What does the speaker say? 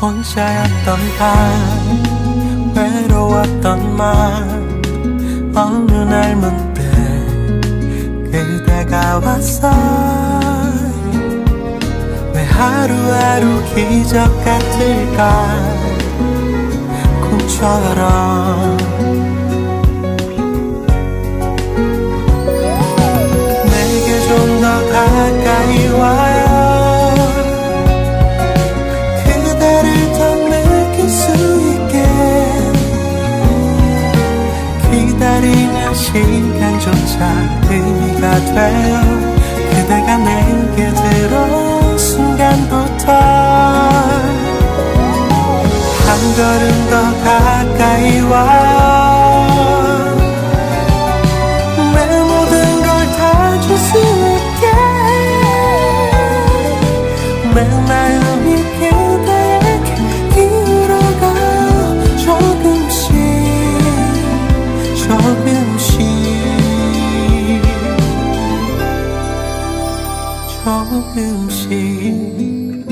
혼자였던 밤 외로웠던 마음 어느 날 문득 그대가 왔어. 왜 하루하루 기적 같을까? 꿈처럼 시간조차 의미가 돼요. 그대가 내게 들어온 순간부터 한 걸음 더 가까이 와요. 내 모든 걸 다 줄 수 있게. 내 마음이 그대에게 조금씩 조금씩 好流行